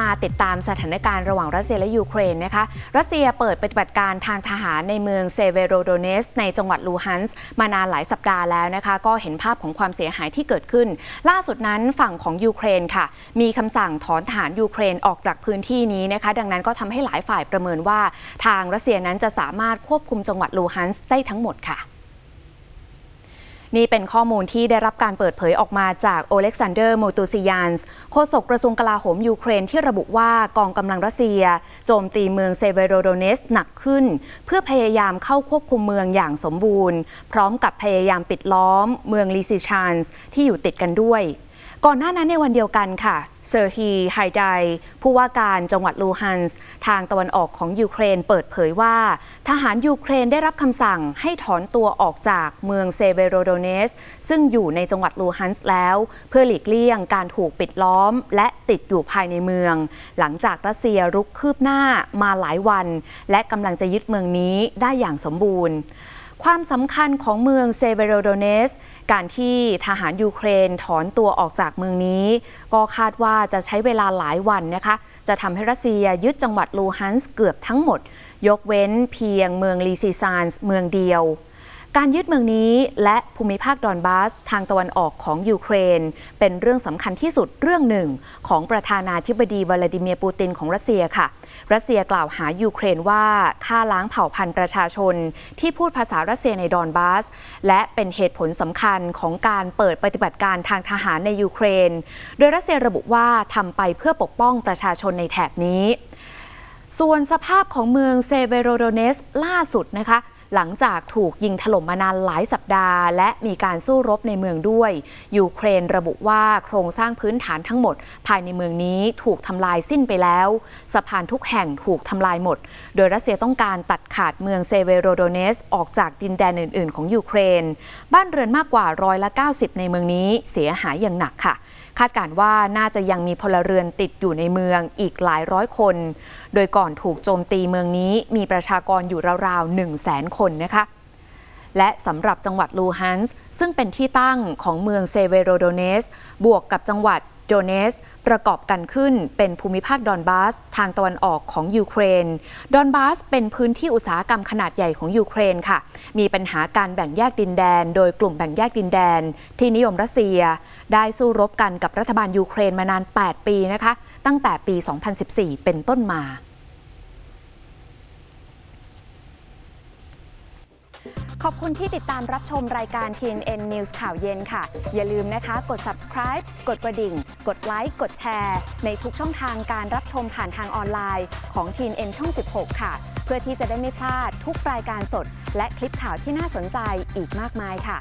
มาติดตามสถานการณ์ระหว่างรัสเซียและยูเครนนะคะ รัสเซียเปิดปฏิบัติการทางทหารในเมืองเซเวโรโดเนทสก์ ในจังหวัดลูฮันสก์มานานหลายสัปดาห์แล้วนะคะ ก็เห็นภาพของความเสียหายที่เกิดขึ้น ล่าสุดนั้นฝั่งของยูเครนค่ะ มีคำสั่งถอนทหารยูเครนออกจากพื้นที่นี้นะคะ ดังนั้นก็ทำให้หลายฝ่ายประเมินว่า ทางรัสเซียนั้นจะสามารถควบคุมจังหวัดลูฮันสก์ได้ทั้งหมดค่ะ นี่เป็นข้อมูลที่ได้รับการเปิดเผยออกมาจากโอเล็กซานเดอร์โมตูซิยานส์โฆษกกระทรวงกลาโหมยูเครนที่ระบุว่ากองกำลังรัสเซีย โจมตีเมืองเซเวโรโดเนสหนักขึ้น เพื่อพยายามเข้าควบคุมเมืองอย่างสมบูรณ์ พร้อมกับพยายามปิดล้อม เมืองลิซิชานส์ที่อยู่ติดกันด้วย ก่อนหน้านั้นในวันเดียวกันค่ะเซอร์ฮีไฮไดผู้ว่าการจังหวัดลูฮันส์ทางตะวันออกของยูเครนเปิดเผยว่า ทหารยูเครนได้รับคำสั่งให้ถอนตัวออกจากเมืองเซเวโรโดเนส ซึ่งอยู่ในจังหวัดลูฮันส์แล้ว เพื่อหลีกเลี่ยงการถูกปิดล้อม และติดอยู่ภายในเมือง หลังจากรัสเซียรุกคืบหน้ามาหลายวัน และกำลังจะยึดเมืองนี้ได้อย่างสมบูรณ์ ความสำคัญของเมืองเซเวโรโดเนส การที่ทหารยูเครนถอนตัวออกจากเมืองนี้ ก็คาดว่าจะใช้เวลาหลายวันนะคะ จะทำให้รัสเซียยึดจังหวัดลูฮันส์เกือบทั้งหมด ยกเว้นเพียงเมืองลีซิซานส์เมืองเดียว การยึดเมืองนี้และภูมิภาคดอนบาสทางตะวันออกของยูเครน เป็นเรื่องสำคัญที่สุดเรื่องหนึ่ง ของประธานาธิบดีวลาดิเมียร์ปูตินของรัสเซียค่ะ รัสเซียกล่าวหายูเครนว่าฆ่าล้างเผ่าพันธุ์ประชาชน ที่พูดภาษารัสเซียในดอนบาส และเป็นเหตุผลสำคัญของการเปิดปฏิบัติการทางทหารในยูเครน โดยรัสเซียระบุว่าทำไปเพื่อปกป้องประชาชนในแถบนี้ส่วนสภาพของเมืองเซเวโรโดเนสล่าสุดนะคะ หลังจากถูกยิงถล่มมานานหลายสัปดาห์ และมีการสู้รบในเมืองด้วย ยูเครนระบุว่าโครงสร้างพื้นฐานทั้งหมด ภายในเมืองนี้ถูกทำลายสิ้นไปแล้วสะพานทุกแห่งถูกทำลายหมด โดยรัสเซียต้องการตัดขาดเมืองเซเวโรโดเนสออกจากดินแดนอื่น ๆ ของยูเครน บ้านเรือนมากกว่าร้อยละ 90 ในเมืองนี้เสียหายอย่างหนักค่ะคาดการณ์ว่าน่าจะยังมีพลเรือนติดอยู่ในเมืองอีกหลายร้อยคน โดยก่อนถูกโจมตีเมืองนี้มีประชากรอยู่ราวๆ1 0 0 0 0แสนคนนะคะและสำหรับจังหวัดลูฮันส์ซึ่งเป็นที่ตั้งของเมืองเซเวโรโดเนส บวกกับจังหวัด โดเนสประกอบกันขึ้นเป็นภูมิภาคดอนบาส ทางตะวันออกของยูเครน ดอนบาสเป็นพื้นที่อุตสาหกรรมขนาดใหญ่ของยูเครนค่ะ มีปัญหาการแบ่งแยกดินแดน โดยกลุ่มแบ่งแยกดินแดน ที่นิยมรัสเซีย ได้สู้รบกันกับรัฐบาลยูเครนมานาน 8 ปีนะคะ ตั้งแต่ปี 2014 เป็นต้นมา ขอบคุณที่ติดตามรับชมรายการ TNN News ข่าวเย็นค่ะ อย่าลืมนะคะกด subscribe กดกระดิ่ง กดไลค์กดแชร์ ในทุกช่องทางการรับชมผ่านทางออนไลน์ของ TNN ช่อง 16 ค่ะ เพื่อที่จะได้ไม่พลาดทุกรายการสด และคลิปข่าวที่น่าสนใจอีกมากมายค่ะ